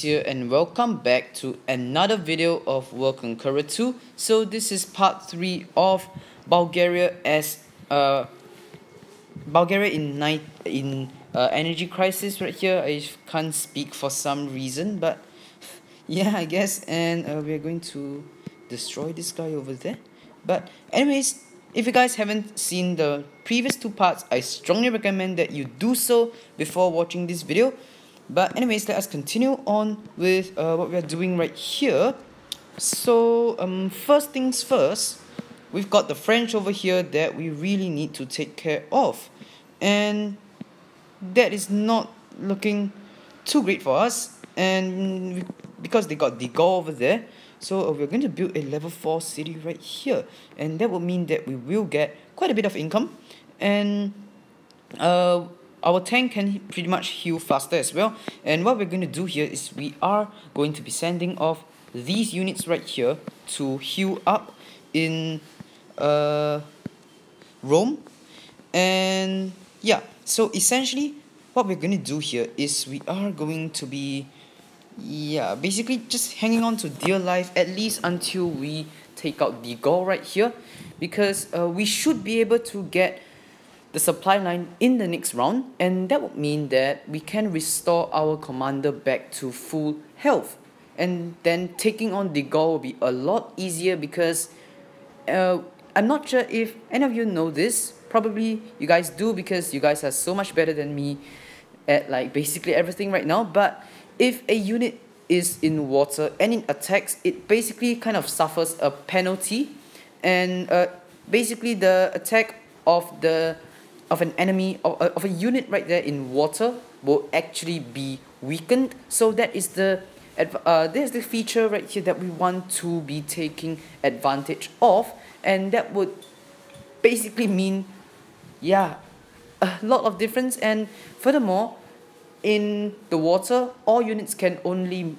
here and welcome back to another video of World Conqueror 2 so this is part 3 of Bulgaria as uh, Bulgaria in night in uh, energy crisis right here. I can't speak for some reason but yeah I guess. And uh, we're going to destroy this guy over there. But anyways if you guys haven't seen the previous two parts I strongly recommend that you do so before watching this video but anyways, let us continue on with uh, what we are doing right here. So um, first things first, we've got the French over here that we really need to take care of. And that is not looking too great for us. And because they got the Gaulle over there, so uh, we're going to build a level 4 city right here. And that will mean that we will get quite a bit of income. And uh, our tank can pretty much heal faster as well. And what we're going to do here is we are going to be sending off these units right here to heal up in uh, Rome. And yeah so essentially what we're going to do here is we are going to be yeah basically just hanging on to dear life at least until we take out the Gaulle right here. Because uh, we should be able to get the supply line in the next round and that would mean that we can restore our commander back to full health. And then taking on the Gaulle will be a lot easier because uh, I'm not sure if any of you know this. Probably you guys do because you guys are so much better than me at like basically everything right now. But if a unit is in water and it attacks it basically kind of suffers a penalty. And uh, basically the attack of the of an enemy of, of a unit right there in water will actually be weakened. So that is the uh, there's the feature right here that we want to be taking advantage of. And that would basically mean yeah a lot of difference. And furthermore in the water all units can only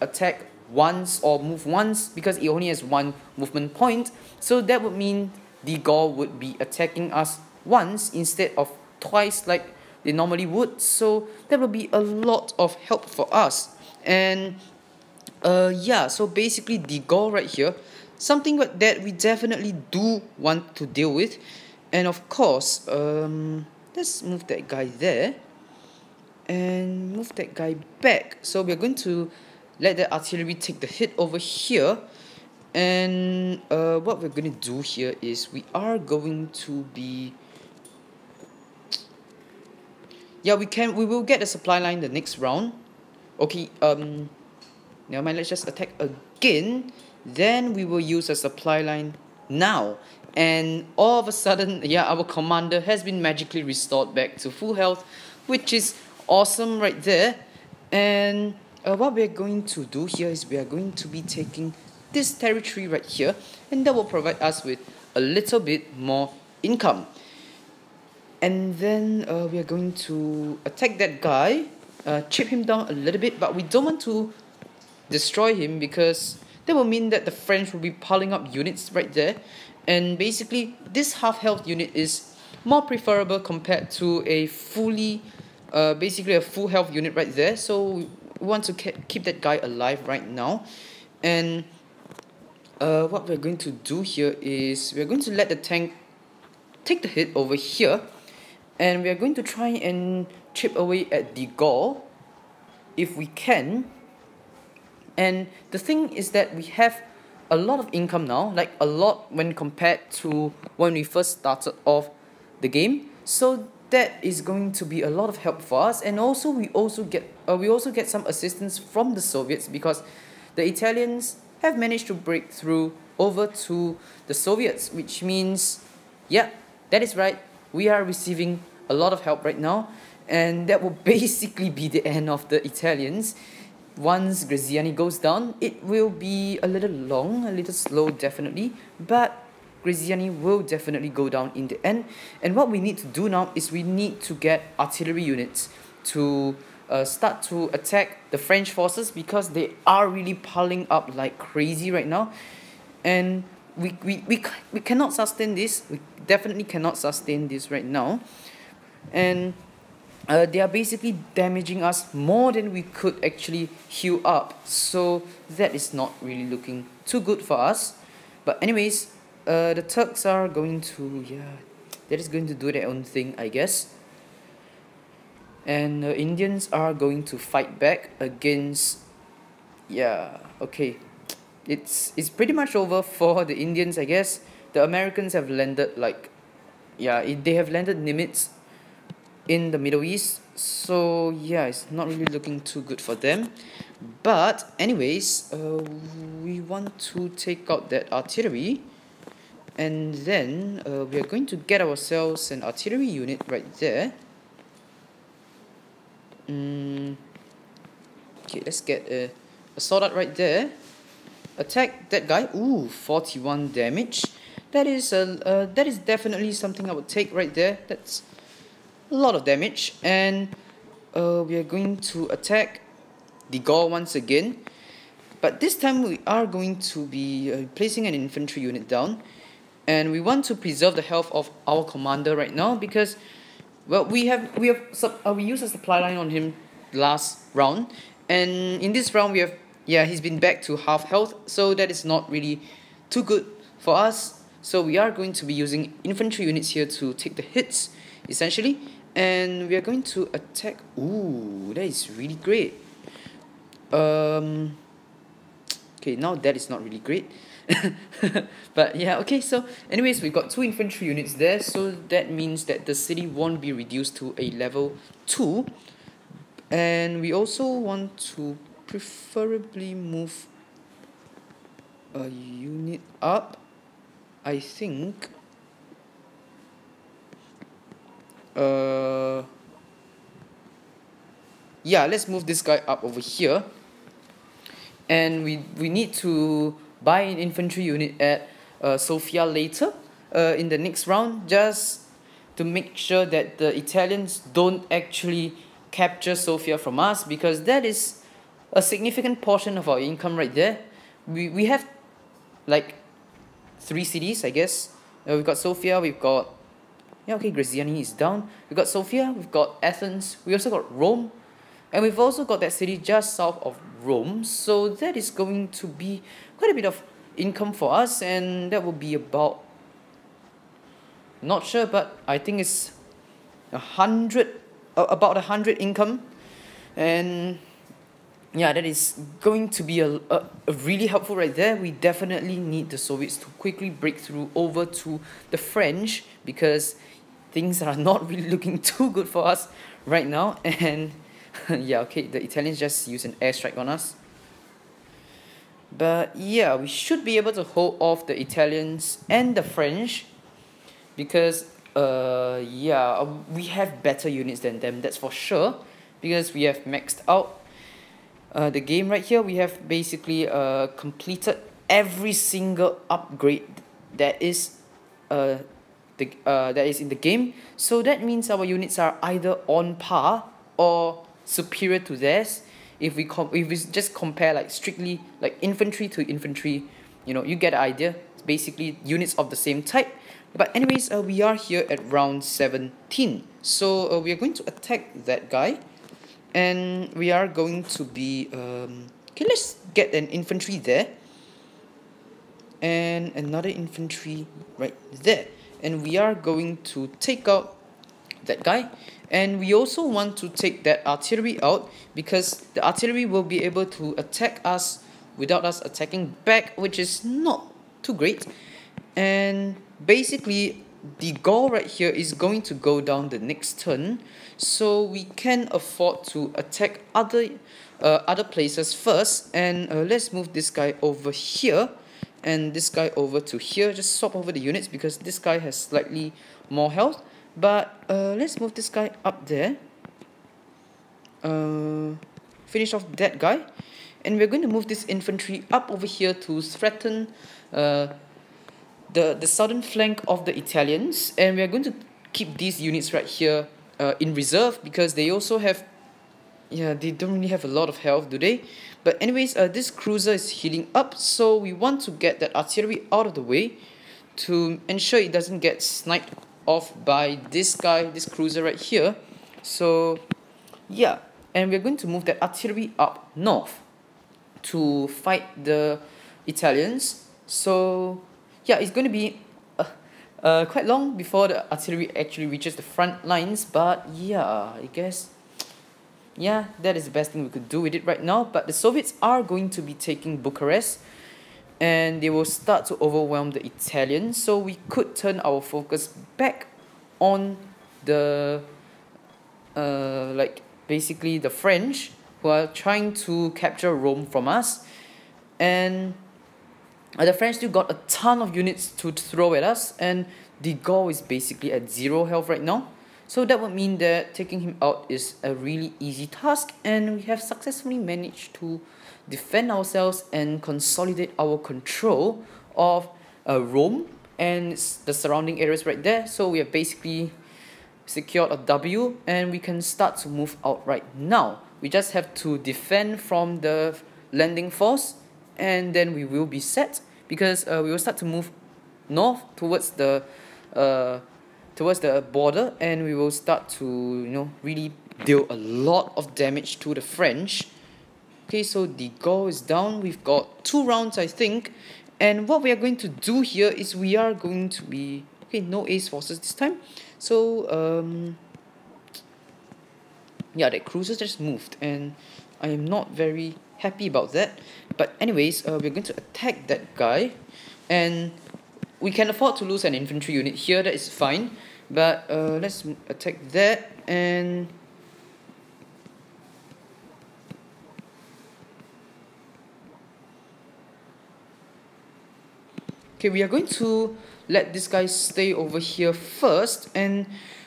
attack once or move once because it only has one movement point. So that would mean the Gaulle would be attacking us once instead of twice like they normally would. So that will be a lot of help for us. And uh yeah so basically the Gaulle right here something that we definitely do want to deal with. And of course um let's move that guy there and move that guy back. So we're going to let the artillery take the hit over here. And uh, what we're going to do here is we are going to be yeah we can we will get the supply line the next round. Okay um never mind let's just attack again. Then we will use a supply line now. And all of a sudden yeah our commander has been magically restored back to full health which is awesome right there. And uh, what we're going to do here is we are going to be taking this territory right here and that will provide us with a little bit more income and then uh, we are going to attack that guy uh, chip him down a little bit but we don't want to destroy him because that will mean that the French will be piling up units right there. And basically this half health unit is more preferable compared to a fully uh, basically a full health unit right there. So we want to keep that guy alive right now. And uh, what we're going to do here is we're going to let the tank take the hit over here and we are going to try and chip away at the Gaulle if we can. And the thing is that we have a lot of income now like a lot when compared to when we first started off the game. So that is going to be a lot of help for us. And also we also get uh, we also get some assistance from the Soviets because the Italians have managed to break through over to the Soviets which means yeah that is right we are receiving a lot of help right now, and that will basically be the end of the Italians. Once Graziani goes down, it will be a little long, a little slow, definitely, but Graziani will definitely go down in the end. And what we need to do now is we need to get artillery units to uh, start to attack the French forces because they are really piling up like crazy right now. And we, we, we, we cannot sustain this. We definitely cannot sustain this right now. And uh, they are basically damaging us more than we could actually heal up so that is not really looking too good for us but anyways uh, the Turks are going to yeah they're just going to do their own thing I guess and the Indians are going to fight back against yeah okay it's it's pretty much over for the Indians I guess. The Americans have landed like yeah it, they have landed Nimitz in the Middle East. So yeah it's not really looking too good for them. But anyways uh, we want to take out that artillery. And then uh, we are going to get ourselves an artillery unit right there. Mm, okay let's get a, a soldat right there attack that guy. Ooh 41 damage. That is a uh, that is definitely something I would take right there. That's a lot of damage. And uh, we are going to attack the Gaulle once again. But this time we are going to be uh, placing an infantry unit down. And we want to preserve the health of our commander right now because well we have we have uh, we used a supply line on him last round. And in this round we have yeah he's been back to half health so that is not really too good for us. So we are going to be using infantry units here to take the hits essentially. And we are going to attack. Ooh that is really great. Um okay now that is not really great. But yeah okay so anyways we've got two infantry units there. So that means that the city won't be reduced to a level 2 and we also want to preferably move a unit up I think. Uh yeah let's move this guy up over here. And we we need to buy an infantry unit at uh, Sofia later uh, in the next round just to make sure that the Italians don't actually capture Sofia from us because that is a significant portion of our income right there. We, we have like three cities I guess. Uh, we've got Sofia we've got yeah okay Graziani is down. We've got Sofia we've got Athens we also got Rome. And we've also got that city just south of Rome. So that is going to be quite a bit of income for us and that will be about not sure but I think it's a hundred about a hundred income. And yeah that is going to be a, a, a, really helpful right there. We definitely need the Soviets to quickly break through over to the French because things are not really looking too good for us right now. And yeah okay the Italians just use an airstrike on us. But yeah we should be able to hold off the Italians and the French because uh yeah we have better units than them that's for sure because we have maxed out uh, the game right here we have basically uh, completed every single upgrade that is uh, the, uh, that is in the game. So that means our units are either on par or superior to theirs. If we com- if we just compare like strictly like infantry to infantry you know you get the idea. It's basically units of the same type. But anyways uh, we are here at round 17 so uh, we are going to attack that guy and we are going to be um, okay let's get an infantry there. And another infantry right there. And we are going to take out that guy. And we also want to take that artillery out because the artillery will be able to attack us without us attacking back which is not too great. And basically the Gaulle right here is going to go down the next turn so we can afford to attack other uh, other places first. And uh, let's move this guy over here and this guy over to here. Just swap over the units because this guy has slightly more health. But uh, let's move this guy up there. Uh, finish off that guy. And we're going to move this infantry up over here to threaten uh, the, the southern flank of the Italians and we're going to keep these units right here uh, in reserve because they also have yeah they don't really have a lot of health do they but anyways uh, this cruiser is healing up so we want to get that artillery out of the way to ensure it doesn't get sniped off by this guy this cruiser right here So, yeah, and we're going to move that artillery up north to fight the Italians. So, yeah, it's going to be uh, uh, quite long before the artillery actually reaches the front lines, but yeah, I guess yeah, that is the best thing we could do with it right now. But the Soviets are going to be taking Bucharest and they will start to overwhelm the Italians. So we could turn our focus back on the uh, like basically the French who are trying to capture Rome from us. And the French still got a ton of units to throw at us and De Gaulle is basically at zero health right now. So that would mean that taking him out is a really easy task and we have successfully managed to defend ourselves and consolidate our control of uh, Rome and the surrounding areas right there. So we have basically secured a W and we can start to move out right now. We just have to defend from the landing force and then we will be set because uh, we will start to move north towards the uh, towards the border and we will start to you know really deal a lot of damage to the French. Okay so the Gaulle is down. We've got two rounds I think. And what we are going to do here is we are going to be okay no ace forces this time. So um yeah that cruiser just moved and I am not very happy about that but anyways uh, we're going to attack that guy. And we can afford to lose an infantry unit here that is fine. But uh, let's attack that and okay we are going to let this guy stay over here first. And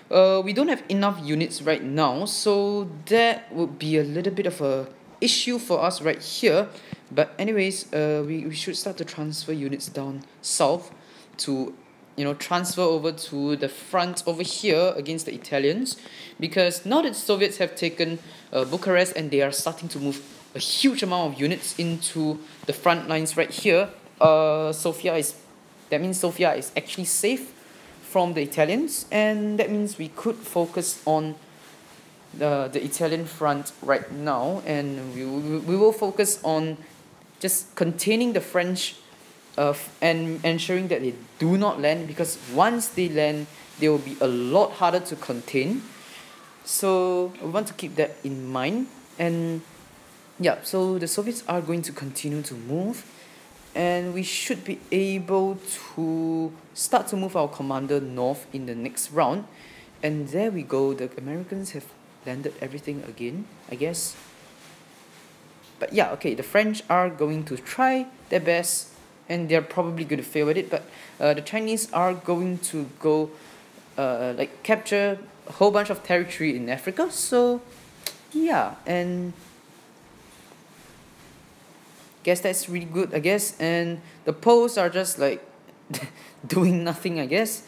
uh, we don't have enough units right now. So that would be a little bit of a issue for us right here but anyways uh, we, we should start to transfer units down south to you know transfer over to the front over here against the Italians. Because now that Soviets have taken uh, Bucharest and they are starting to move a huge amount of units into the front lines right here uh, Sofia is that means Sofia is actually safe from the Italians. And that means we could focus on the, the Italian front right now. And we, we, we will focus on just containing the French uh, and ensuring that they do not land because once they land they will be a lot harder to contain. So we want to keep that in mind. And yeah so the Soviets are going to continue to move. And we should be able to start to move our commander north in the next round. And there we go. The Americans have landed everything again I guess but yeah okay the French are going to try their best and they're probably going to fail at it but uh, the Chinese are going to go uh, like capture a whole bunch of territory in Africa so yeah and guess that's really good I guess and the Poles are just like doing nothing I guess.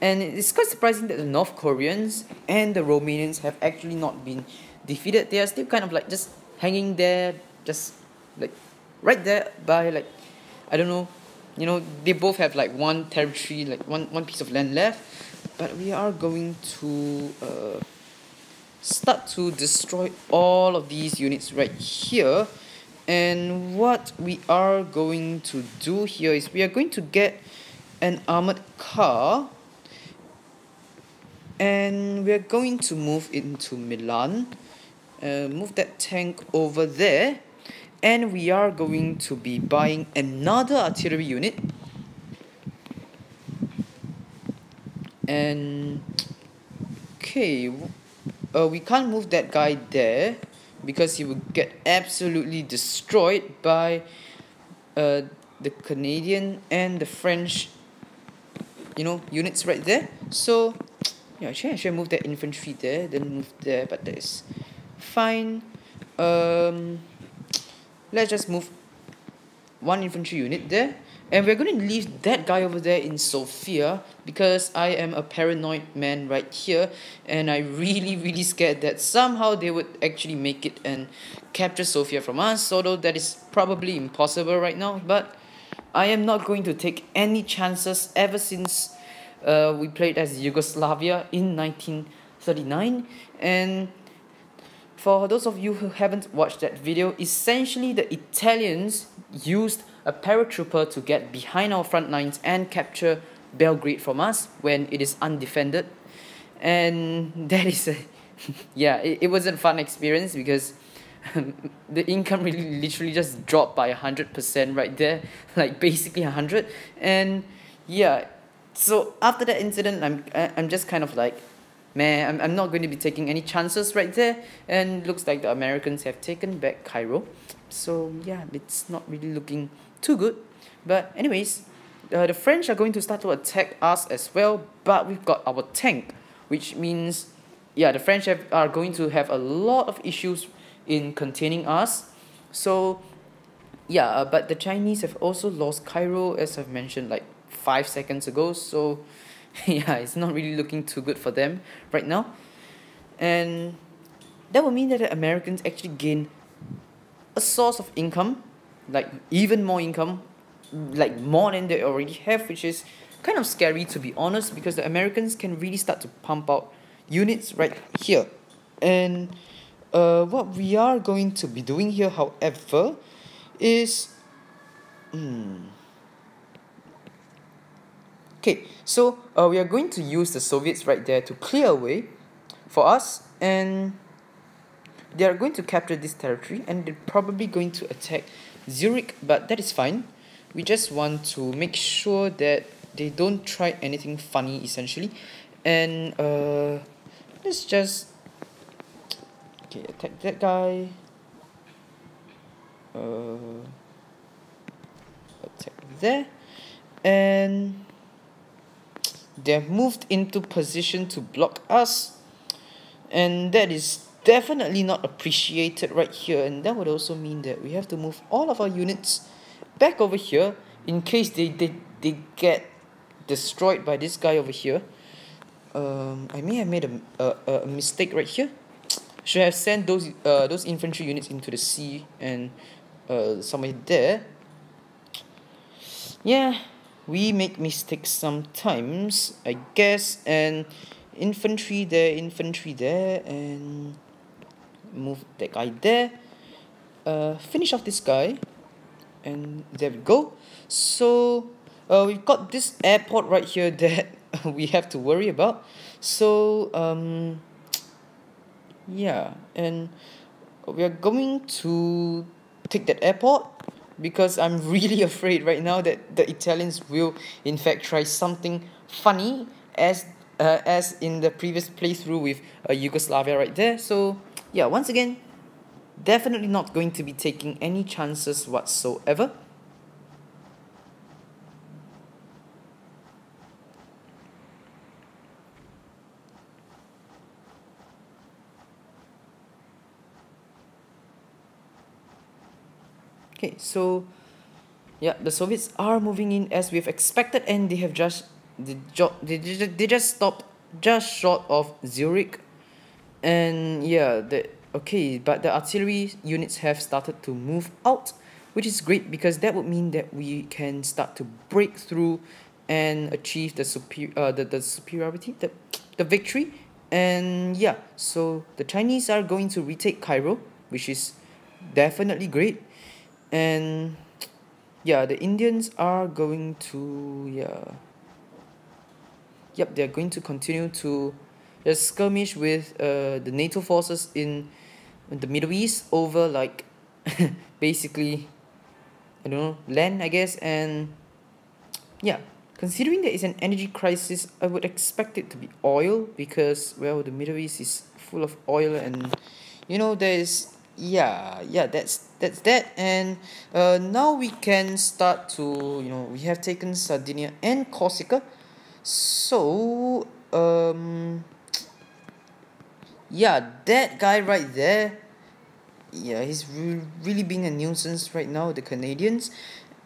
And it's quite surprising that the North Koreans and the Romanians have actually not been defeated. They are still kind of like just hanging there just like right there by like I don't know you know they both have like one territory like one one piece of land left but we are going to uh, start to destroy all of these units right here. And what we are going to do here is we are going to get an armored car and we are going to move into Milan uh, move that tank over there. And we are going to be buying another artillery unit. And okay uh, we can't move that guy there because he will get absolutely destroyed by uh, the Canadian and the French you know units right there. So yeah actually I should move that infantry there then move there but that is fine. Um let's just move one infantry unit there. And we're going to leave that guy over there in Sofia because I am a paranoid man right here. And I really really scared that somehow they would actually make it and capture Sofia from us. Although that is probably impossible right now. But I am not going to take any chances ever since uh, we played as Yugoslavia in 1939 and for those of you who haven't watched that video, essentially the Italians used a paratrooper to get behind our front lines and capture Belgrade from us when it is undefended. And that is a yeah, it, it was a fun experience because the income really literally just dropped by 100% right there, like basically 100 and yeah, so after that incident I'm I'm just kind of like man, I'm, I'm not going to be taking any chances right there. And looks like the Americans have taken back Cairo. So yeah, it's not really looking too good. But anyways, uh, the French are going to start to attack us as well. But we've got our tank, which means yeah, the French have, are going to have a lot of issues in containing us. So yeah, uh, but the Chinese have also lost Cairo as I've mentioned like five seconds ago. So yeah, it's not really looking too good for them right now. And that would mean that the Americans actually gain a source of income, like even more income, like more than they already have, which is kind of scary to be honest, because the Americans can really start to pump out units right here. And uh, what we are going to be doing here, however, is. Hmm, Okay, so uh, we are going to use the Soviets right there to clear away for us and they are going to capture this territory and they're probably going to attack Zurich, but that is fine. We just want to make sure that they don't try anything funny essentially. And uh, let's just okay attack that guy. Uh, attack there and they've moved into position to block us. And that is definitely not appreciated right here. And that would also mean that we have to move all of our units back over here in case they they, they get destroyed by this guy over here. Um, I may have made a, a, a mistake right here. Should have sent those uh, those infantry units into the sea and uh, somewhere there? Yeah we make mistakes sometimes I guess and infantry there infantry there and move that guy there. Uh, finish off this guy and there we go. So uh, we've got this airport right here that we have to worry about. So um, yeah and we are going to take that airport because I'm really afraid right now that the Italians will in fact try something funny as uh, as in the previous playthrough with uh, Yugoslavia right there. So yeah, once again, definitely not going to be taking any chances whatsoever. Okay, so yeah, the Soviets are moving in as we've expected, and they have just they, they, they just stopped just short of Zurich, and yeah, the okay, but the artillery units have started to move out, which is great because that would mean that we can start to break through and achieve the super uh, the, the superiority the the victory. And yeah so the chinese are going to retake cairo which is definitely great and yeah the indians are going to yeah. Yep they're going to continue to just skirmish with uh, the nato forces in the middle east over like basically i don't know land i guess and yeah. Considering there is an energy crisis i would expect it to be oil because well the middle east is full of oil and you know there is yeah yeah that's that's that. And uh, now we can start to you know we have taken sardinia and corsica. So um yeah that guy right there yeah he's re- really being a nuisance right now the canadians.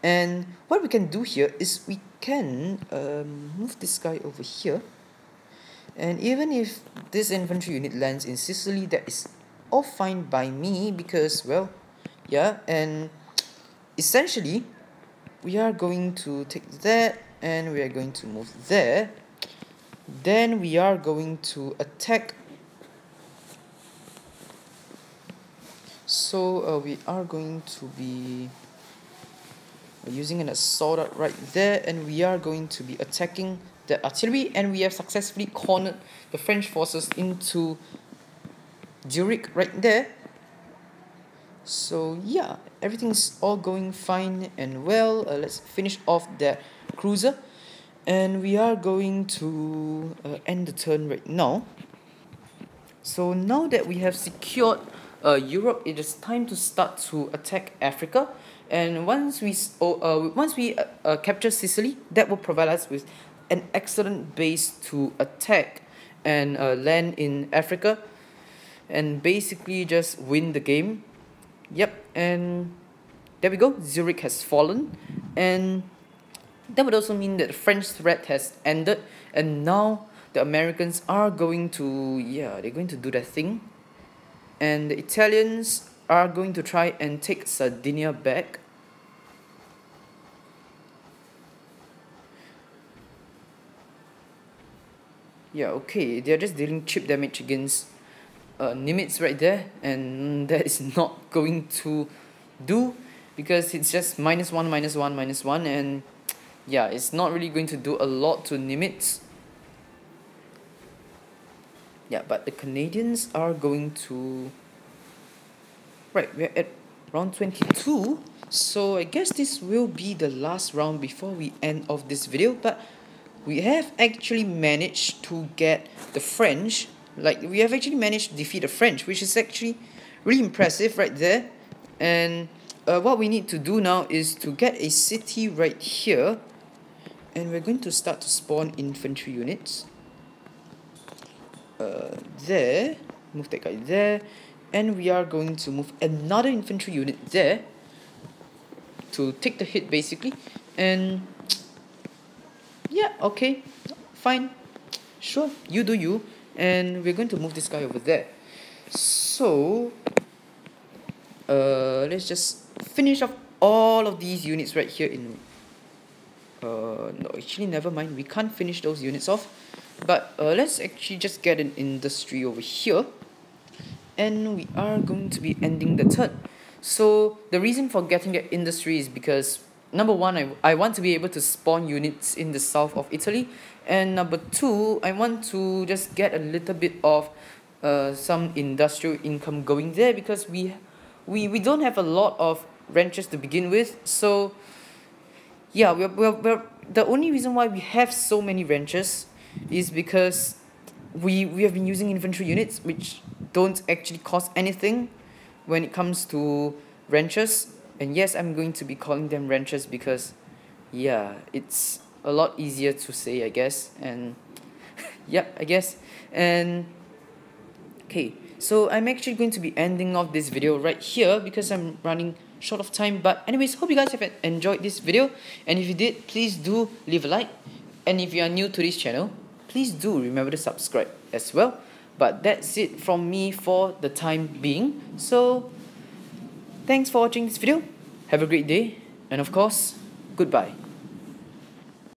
And what we can do here is we can um, move this guy over here. And even if this infantry unit lands in sicily that is all fine by me because well yeah and essentially we are going to take that and we are going to move there. Then we are going to attack. So uh, we are going to be using an assault right there and we are going to be attacking the artillery and we have successfully cornered the French forces into Zurich right there so yeah everything's all going fine and well. Uh, let's finish off that cruiser. And we are going to uh, end the turn right now. So now that we have secured uh, Europe it is time to start to attack Africa. And once we oh, uh, once we uh, uh, capture Sicily that will provide us with an excellent base to attack and uh, land in Africa and basically just win the game yep and there we go. Zurich has fallen. And that would also mean that the French threat has ended. And now the Americans are going to yeah they're going to do their thing. And the Italians are going to try and take Sardinia back. Yeah okay. They're just dealing chip damage against uh, Nimitz right there and that is not going to do because it's just minus 1 minus 1 minus 1 and yeah it's not really going to do a lot to Nimitz yeah but the Canadians are going to right we're at round 22 so I guess this will be the last round before we end of this video but we have actually managed to get the French like we have actually managed to defeat the French which is actually really impressive right there. And uh, what we need to do now is to get a city right here. And we're going to start to spawn infantry units. Uh, there. Move that guy there. And we are going to move another infantry unit there to take the hit basically. And yeah okay. Fine. Sure. You do you and we're going to move this guy over there. So uh let's just finish off all of these units right here in uh no actually never mind. We can't finish those units off. But uh let's actually just get an industry over here. And we are going to be ending the turn. So the reason for getting that industry is because number one, I, I want to be able to spawn units in the south of Italy. And number two, I want to just get a little bit of uh, some industrial income going there because we, we, we don't have a lot of ranches to begin with. So yeah, we're, we're, we're, the only reason why we have so many ranches is because we, we have been using infantry units which don't actually cost anything when it comes to ranches and yes I'm going to be calling them ranches because yeah it's a lot easier to say I guess. And yep I guess. And okay so I'm actually going to be ending off this video right here because I'm running short of time. But anyways hope you guys have enjoyed this video. And if you did please do leave a like. And if you are new to this channel please do remember to subscribe as well. But that's it from me for the time being. So Thanks for watching this video. Have a great day. And of course, goodbye.